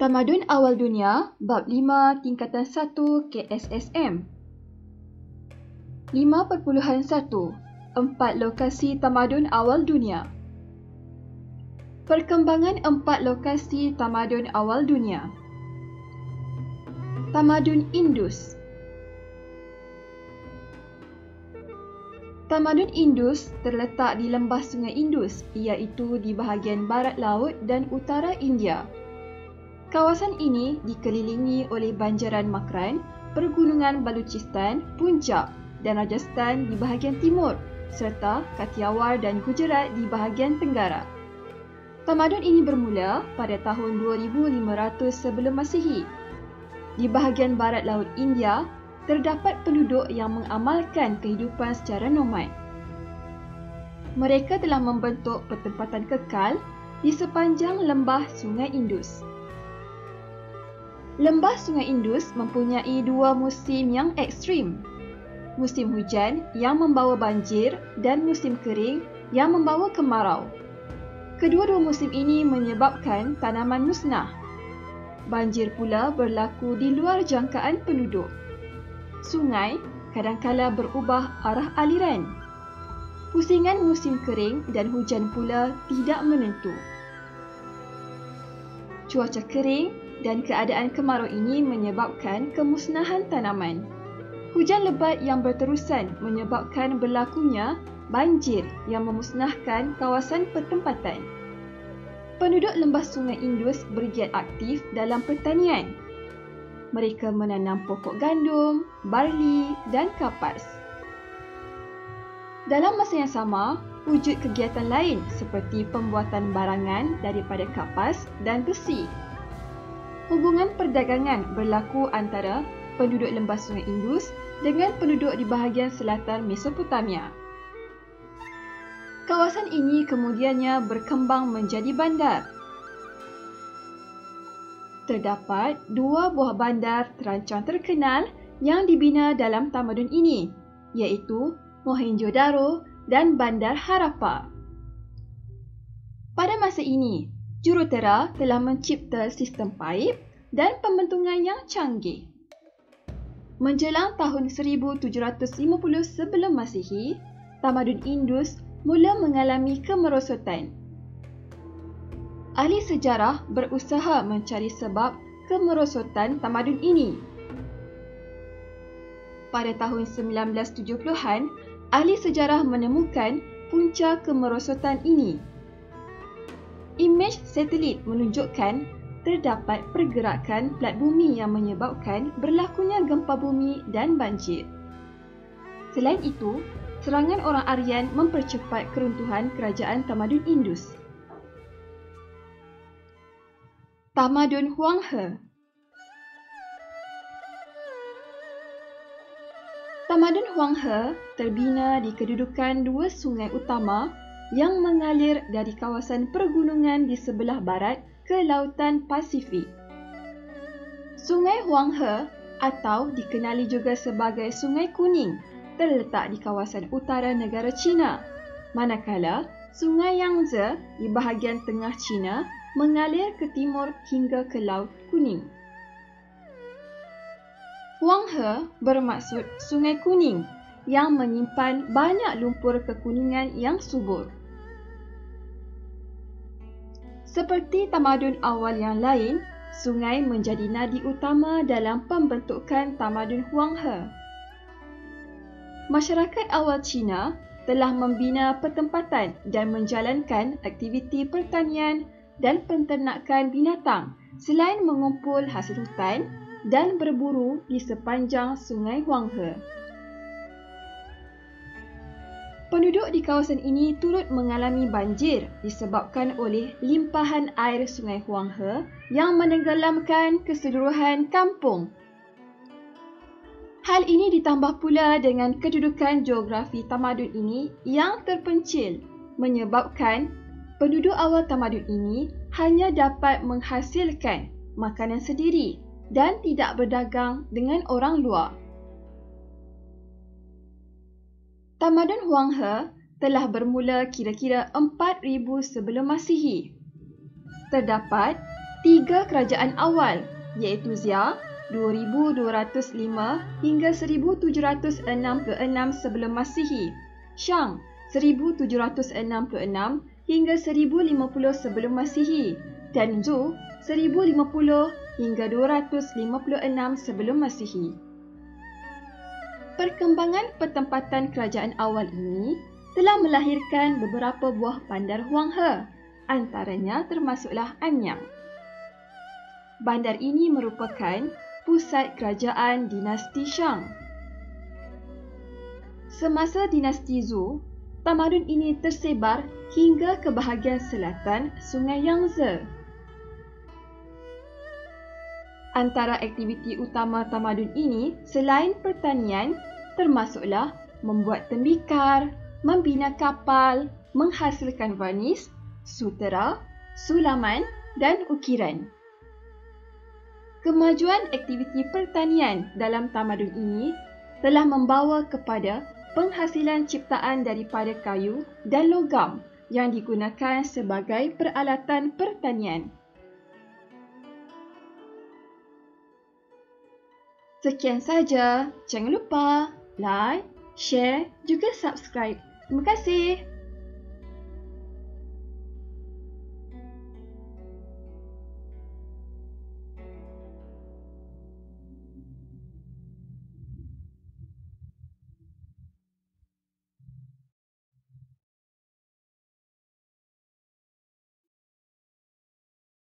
Tamadun Awal Dunia Bab 5 Tingkatan 1 KSSM 5.1 Empat lokasi tamadun awal dunia. Perkembangan empat lokasi tamadun awal dunia. Tamadun Indus. Tamadun Indus terletak di lembah sungai Indus iaitu di bahagian barat laut dan utara India. Kawasan ini dikelilingi oleh banjaran Makran, pergunungan Baluchistan, Punjab dan Rajasthan di bahagian timur serta Kathiawar dan Gujarat di bahagian tenggara. Tamadun ini bermula pada tahun 2500 sebelum Masihi. Di bahagian barat laut India, terdapat penduduk yang mengamalkan kehidupan secara nomad. Mereka telah membentuk pertempatan kekal di sepanjang lembah Sungai Indus. Lembah Sungai Indus mempunyai dua musim yang ekstrim. Musim hujan yang membawa banjir dan musim kering yang membawa kemarau. Kedua-dua musim ini menyebabkan tanaman musnah. Banjir pula berlaku di luar jangkaan penduduk. Sungai kadangkala berubah arah aliran. Pusingan musim kering dan hujan pula tidak menentu. Cuaca kering dan keadaan kemarau ini menyebabkan kemusnahan tanaman. Hujan lebat yang berterusan menyebabkan berlakunya banjir yang memusnahkan kawasan pertempatan. Penduduk lembah sungai Indus bergiat aktif dalam pertanian. Mereka menanam pokok gandum, barli dan kapas. Dalam masa yang sama, wujud kegiatan lain seperti pembuatan barangan daripada kapas dan besi hubungan perdagangan berlaku antara penduduk lembah sungai Indus dengan penduduk di bahagian selatan Mesopotamia. Kawasan ini kemudiannya berkembang menjadi bandar. Terdapat dua buah bandar terancang terkenal yang dibina dalam tamadun ini, iaitu Mohenjo-Daro dan Bandar Harappa. Pada masa ini, Jurutera telah mencipta sistem paip dan pembentungan yang canggih. Menjelang tahun 1750 sebelum Masihi, tamadun Indus mula mengalami kemerosotan. Ahli sejarah berusaha mencari sebab kemerosotan tamadun ini. Pada tahun 1970-an, ahli sejarah menemukan punca kemerosotan ini Imej satelit menunjukkan terdapat pergerakan plat bumi yang menyebabkan berlakunya gempa bumi dan banjir. Selain itu, serangan orang Aryan mempercepat keruntuhan kerajaan tamadun Indus. Tamadun Huang He Tamadun Huang He terbina di kedudukan dua sungai utama yang mengalir dari kawasan pergunungan di sebelah barat ke lautan Pasifik. Sungai Huanghe atau dikenali juga sebagai Sungai Kuning terletak di kawasan utara negara China, manakala Sungai Yangtze di bahagian tengah China mengalir ke timur hingga ke Laut Kuning. Huanghe bermaksud Sungai Kuning yang menyimpan banyak lumpur kekuningan yang subur. Seperti tamadun awal yang lain, sungai menjadi nadi utama dalam pembentukan tamadun Huanghe. Masyarakat awal Cina telah membina pertempatan dan menjalankan aktiviti pertanian dan penternakan binatang selain mengumpul hasil hutan dan berburu di sepanjang sungai Huanghe. Penduduk di kawasan ini turut mengalami banjir disebabkan oleh limpahan air Sungai Huanghe yang menenggelamkan keseluruhan kampung. Hal ini ditambah pula dengan kedudukan geografi tamadun ini yang terpencil menyebabkan penduduk awal tamadun ini hanya dapat menghasilkan makanan sendiri dan tidak berdagang dengan orang luar. Tamadun Huanghe telah bermula kira-kira 4000 sebelum Masihi. Terdapat tiga kerajaan awal iaitu Zia 2205 hingga 1766 sebelum Masihi, Shang 1766 hingga 1050 sebelum Masihi dan Zhou 1050 hingga 256 sebelum Masihi. Perkembangan pertempatan kerajaan awal ini telah melahirkan beberapa buah bandar Huang He, antaranya termasuklah Anyang. Bandar ini merupakan pusat kerajaan dinasti Shang. Semasa dinasti Zhou, tamadun ini tersebar hingga ke bahagian selatan Sungai Yangtze. Antara aktiviti utama tamadun ini selain pertanian termasuklah membuat tembikar, membina kapal, menghasilkan varnis, sutera, sulaman dan ukiran. Kemajuan aktiviti pertanian dalam tamadun ini telah membawa kepada penghasilan ciptaan daripada kayu dan logam yang digunakan sebagai peralatan pertanian. Sekian saja. Jangan lupa like, share juga subscribe. Terima kasih.